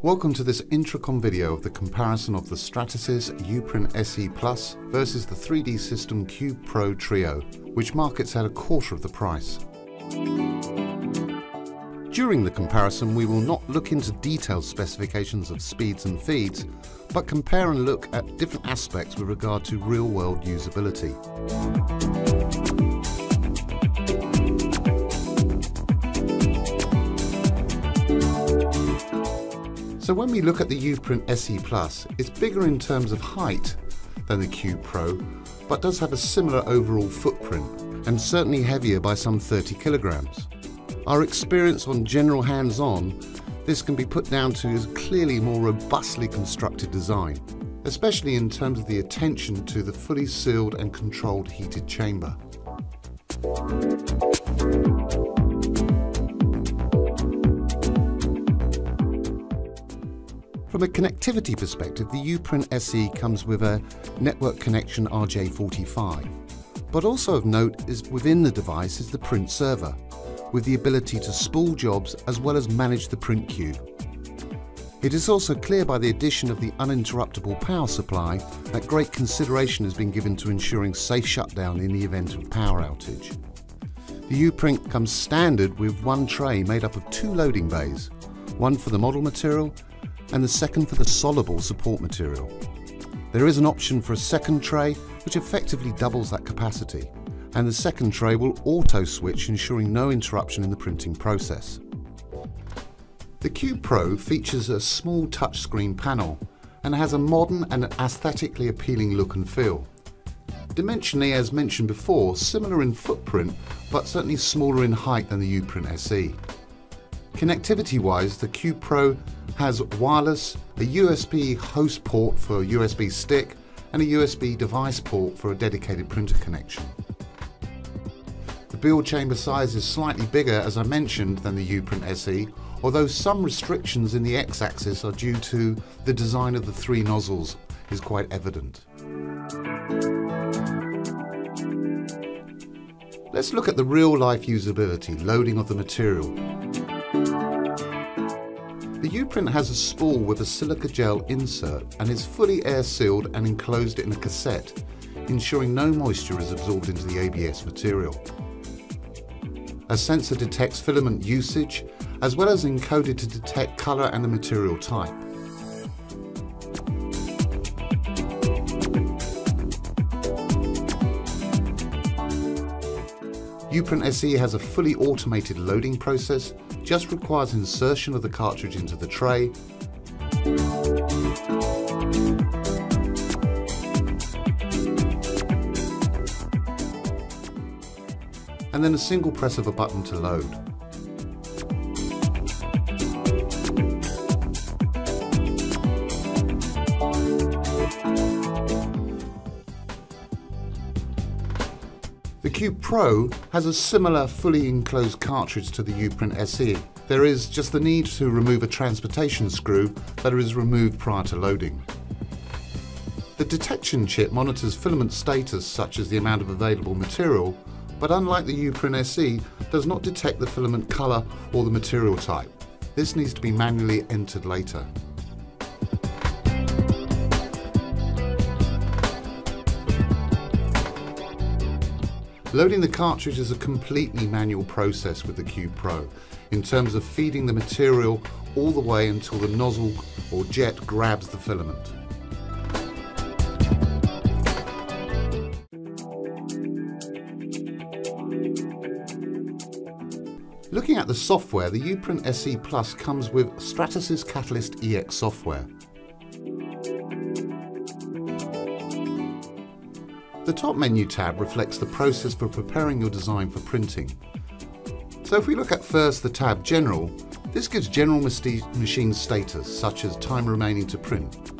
Welcome to this Intracon video of the comparison of the Stratasys Uprint SE Plus versus the 3D System Cube Pro Trio, which markets at a quarter of the price. During the comparison we will not look into detailed specifications of speeds and feeds, but compare and look at different aspects with regard to real-world usability. So when we look at the Uprint SE Plus, it's bigger in terms of height than the Cube Pro, but does have a similar overall footprint, and certainly heavier by some 30 kilograms. Our experience on general hands-on, this can be put down to a clearly more robustly constructed design, especially in terms of the attention to the fully sealed and controlled heated chamber. From a connectivity perspective, the Uprint SE comes with a network connection RJ45. But also of note is within the device is the print server, with the ability to spool jobs as well as manage the print queue. It is also clear by the addition of the uninterruptible power supply that great consideration has been given to ensuring safe shutdown in the event of power outage. The Uprint comes standard with one tray made up of two loading bays, one for the model material and the second for the soluble support material. There is an option for a second tray which effectively doubles that capacity and the second tray will auto switch ensuring no interruption in the printing process. The Cube Pro features a small touchscreen panel and has a modern and aesthetically appealing look and feel. Dimensionally, as mentioned before, similar in footprint but certainly smaller in height than the Uprint SE. Connectivity wise, the Cube Pro has wireless, a USB host port for a USB stick, and a USB device port for a dedicated printer connection. The build chamber size is slightly bigger, as I mentioned, than the Uprint SE, although some restrictions in the x-axis are due to the design of the three nozzles is quite evident. Let's look at the real-life usability, loading of the material. The Uprint has a spool with a silica gel insert and is fully air sealed and enclosed in a cassette, ensuring no moisture is absorbed into the ABS material. A sensor detects filament usage as well as encoded to detect colour and the material type. Uprint SE has a fully automated loading process just requires insertion of the cartridge into the tray, and then a single press of a button to load. Cube Pro has a similar fully enclosed cartridge to the Uprint SE. There is just the need to remove a transportation screw that is removed prior to loading. The detection chip monitors filament status such as the amount of available material, but unlike the Uprint SE, does not detect the filament colour or the material type. This needs to be manually entered later. Loading the cartridge is a completely manual process with the Cube Pro in terms of feeding the material all the way until the nozzle or jet grabs the filament. Looking at the software, the Uprint SE Plus comes with Stratasys Catalyst EX software. The top menu tab reflects the process for preparing your design for printing. So if we look at first the tab General, this gives general machine status such as time remaining to print.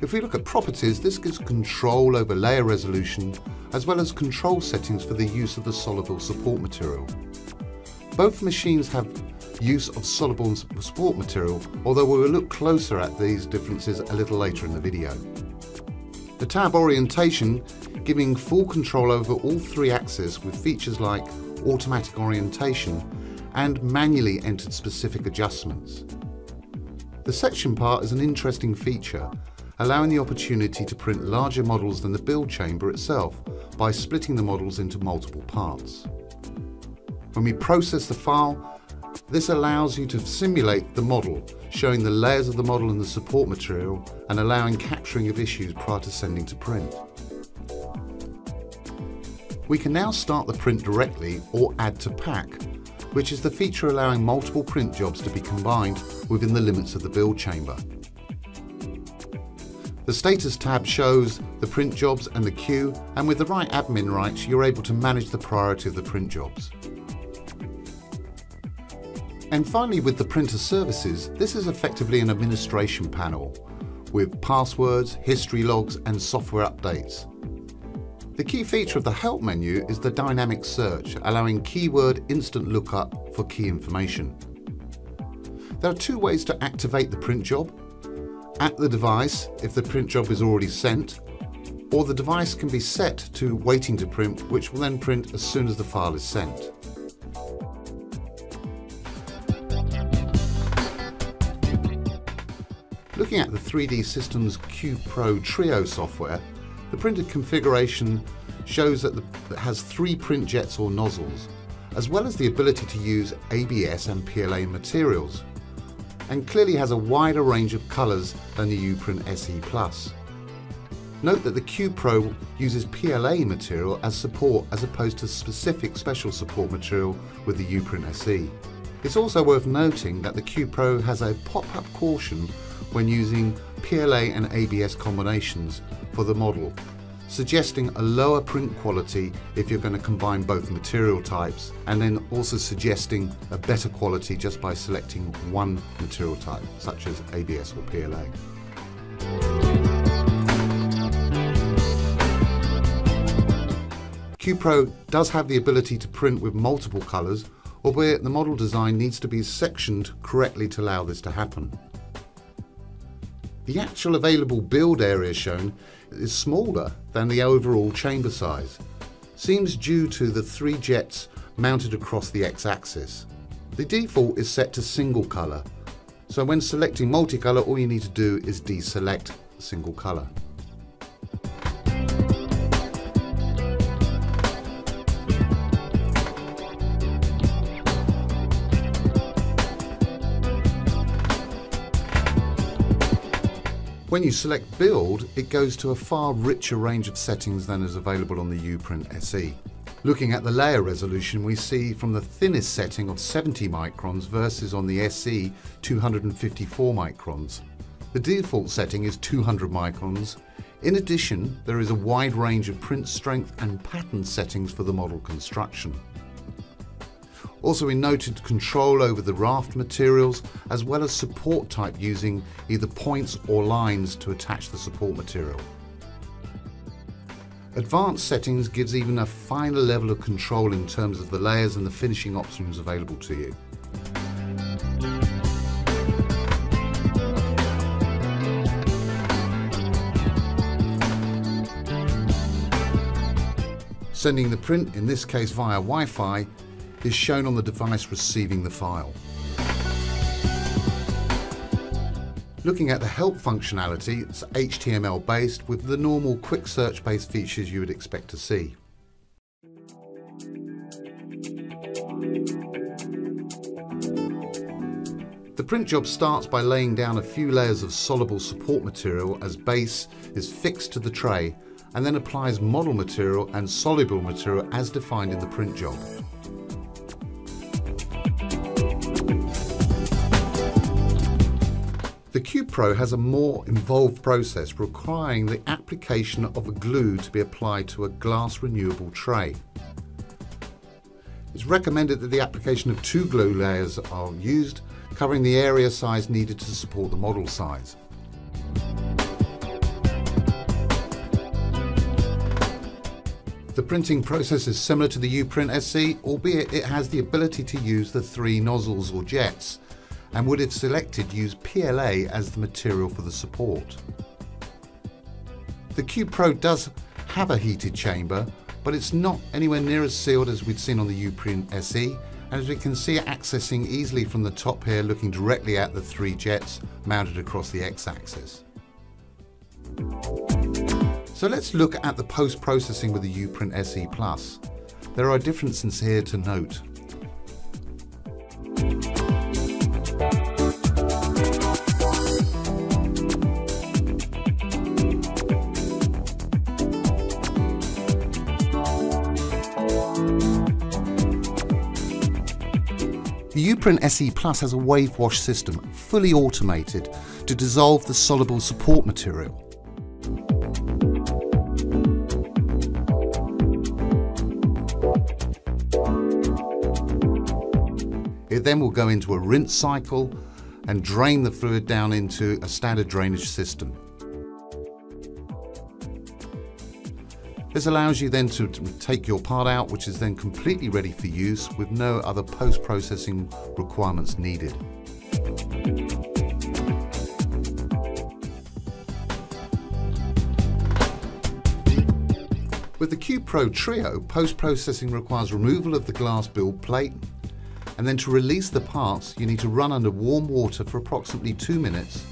If we look at properties, this gives control over layer resolution as well as control settings for the use of the soluble support material. Both machines have use of soluble support material, although we will look closer at these differences a little later in the video. The tab orientation giving full control over all three axes with features like automatic orientation and manually entered specific adjustments. The section part is an interesting feature, allowing the opportunity to print larger models than the build chamber itself by splitting the models into multiple parts. When we process the file, this allows you to simulate the model, showing the layers of the model and the support material and allowing capturing of issues prior to sending to print. We can now start the print directly or add to pack, which is the feature allowing multiple print jobs to be combined within the limits of the build chamber. The status tab shows the print jobs and the queue, and with the right admin rights, you're able to manage the priority of the print jobs. And finally, with the printer services, this is effectively an administration panel with passwords, history logs, and software updates. The key feature of the help menu is the dynamic search, allowing keyword instant lookup for key information. There are two ways to activate the print job. At the device, if the print job is already sent, or the device can be set to waiting to print, which will then print as soon as the file is sent. Looking at the 3D Systems Cube Pro Trio software, the printed configuration shows that it has three print jets or nozzles, as well as the ability to use ABS and PLA materials, and clearly has a wider range of colours than the Uprint SE Plus. Note that the Cube Pro uses PLA material as support as opposed to specific special support material with the Uprint SE. It's also worth noting that the Cube Pro has a pop-up caution when using PLA and ABS combinations for the model, suggesting a lower print quality if you're going to combine both material types, and then also suggesting a better quality just by selecting one material type, such as ABS or PLA. CubePro does have the ability to print with multiple colours, albeit the model design needs to be sectioned correctly to allow this to happen. The actual available build area shown is smaller than the overall chamber size. Seems due to the three jets mounted across the x-axis. The default is set to single colour, so when selecting multicolour all you need to do is deselect single colour. When you select Build, it goes to a far richer range of settings than is available on the Uprint SE. Looking at the layer resolution, we see from the thinnest setting of 70 microns versus on the SE 254 microns. The default setting is 200 microns. In addition, there is a wide range of print strength and pattern settings for the model construction. Also we noted control over the raft materials as well as support type using either points or lines to attach the support material. Advanced settings gives even a finer level of control in terms of the layers and the finishing options available to you. Sending the print, in this case via Wi-Fi, is shown on the device receiving the file. Looking at the help functionality, it's HTML based with the normal quick search based features you would expect to see. The print job starts by laying down a few layers of soluble support material as base is fixed to the tray and then applies model material and soluble material as defined in the print job. The Cube Pro has a more involved process requiring the application of a glue to be applied to a glass renewable tray. It's recommended that the application of two glue layers are used, covering the area size needed to support the model size. The printing process is similar to the Uprint SE, albeit it has the ability to use the three nozzles or jets, and would have selected use PLA as the material for the support. The Cube Pro does have a heated chamber, but it's not anywhere near as sealed as we'd seen on the Uprint SE, And as we can see accessing easily from the top here looking directly at the three jets mounted across the x-axis. So let's look at the post-processing with the Uprint SE Plus. There are differences here to note. Uprint SE Plus has a wave wash system, fully automated, to dissolve the soluble support material. It then will go into a rinse cycle and drain the fluid down into a standard drainage system. This allows you then to take your part out, which is then completely ready for use with no other post-processing requirements needed. With the Cube Pro Trio, post-processing requires removal of the glass build plate, and then to release the parts you need to run under warm water for approximately two minutes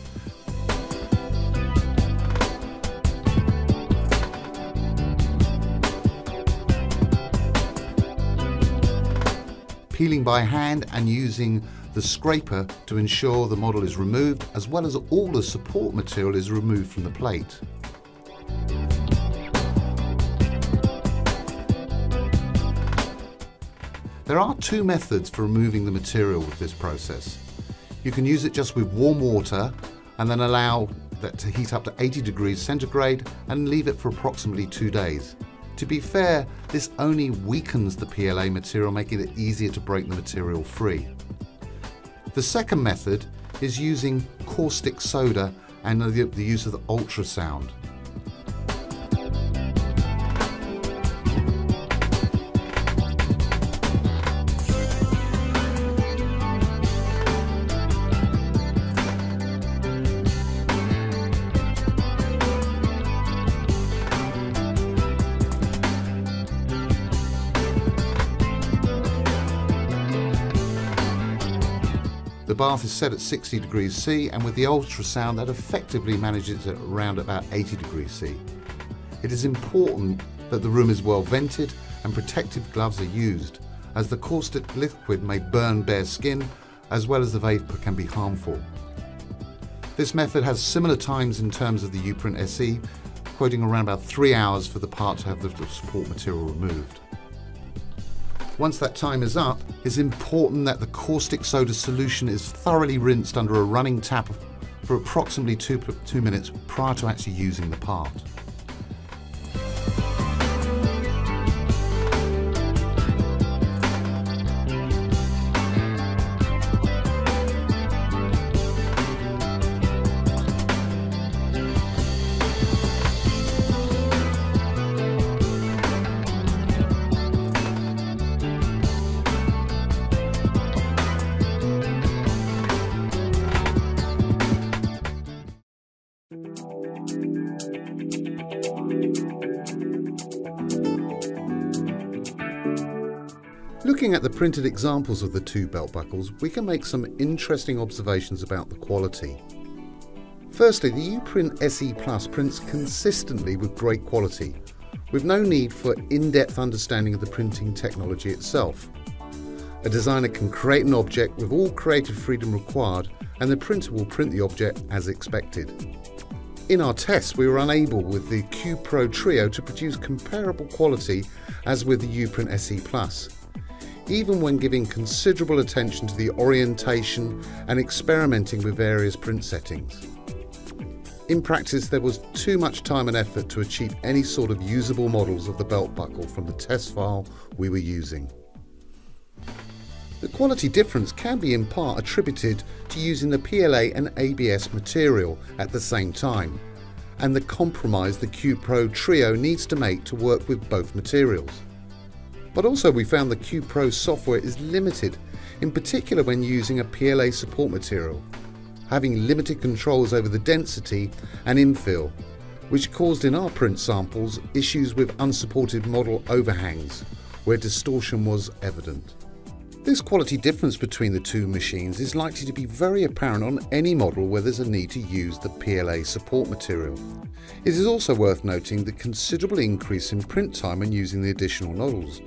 peeling by hand and using the scraper to ensure the model is removed as well as all the support material is removed from the plate. There are two methods for removing the material with this process. You can use it just with warm water and then allow that to heat up to 80 degrees centigrade and leave it for approximately two days. To be fair, this only weakens the PLA material, making it easier to break the material free. The second method is using caustic soda and the, the use of the ultrasound. The bath is set at 60 degrees C and with the ultrasound that effectively manages it around about 80 degrees C. It is important that the room is well vented and protective gloves are used as the caustic liquid may burn bare skin as well as the vapour can be harmful. This method has similar times in terms of the Uprint SE, quoting around about 3 hours for the part to have the support material removed. Once that time is up, it's important that the caustic soda solution is thoroughly rinsed under a running tap for approximately two, two minutes prior to actually using the part. Looking at the printed examples of the two belt buckles, we can make some interesting observations about the quality. Firstly, the Uprint SE Plus prints consistently with great quality, with no need for in-depth understanding of the printing technology itself. A designer can create an object with all creative freedom required and the printer will print the object as expected. In our tests, we were unable with the Cube Pro Trio to produce comparable quality as with the Uprint SE Plus even when giving considerable attention to the orientation and experimenting with various print settings. In practice, there was too much time and effort to achieve any sort of usable models of the belt buckle from the test file we were using. The quality difference can be in part attributed to using the PLA and ABS material at the same time, and the compromise the Cube Pro Trio needs to make to work with both materials. But also we found the Cube Pro software is limited, in particular when using a PLA support material, having limited controls over the density and infill, which caused in our print samples issues with unsupported model overhangs, where distortion was evident. This quality difference between the two machines is likely to be very apparent on any model where there's a need to use the PLA support material. It is also worth noting the considerable increase in print time when using the additional nozzles,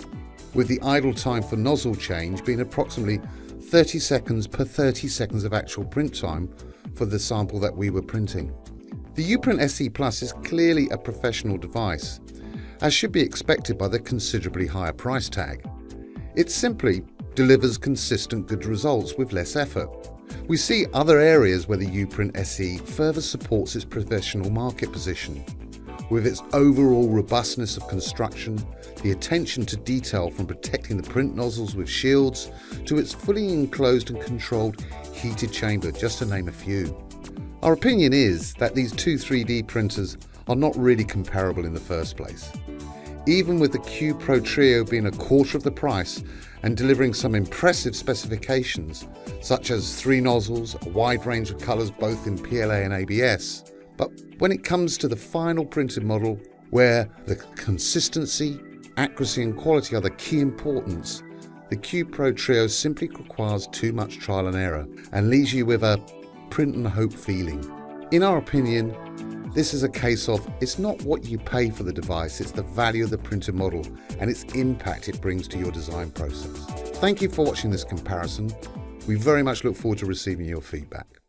with the idle time for nozzle change being approximately 30 seconds per 30 seconds of actual print time for the sample that we were printing. The Uprint SE Plus is clearly a professional device, as should be expected by the considerably higher price tag. It simply delivers consistent good results with less effort. We see other areas where the Uprint SE further supports its professional market position, with its overall robustness of construction, the attention to detail from protecting the print nozzles with shields to its fully enclosed and controlled heated chamber, just to name a few. Our opinion is that these two 3D printers are not really comparable in the first place. Even with the Cube Pro Trio being a quarter of the price and delivering some impressive specifications, such as three nozzles, a wide range of colours both in PLA and ABS. But when it comes to the final printed model, where the consistency, accuracy, and quality are the key importance, the Cube Pro Trio simply requires too much trial and error and leaves you with a print and hope feeling. In our opinion, this is a case of it's not what you pay for the device, it's the value of the printed model and its impact it brings to your design process. Thank you for watching this comparison. We very much look forward to receiving your feedback.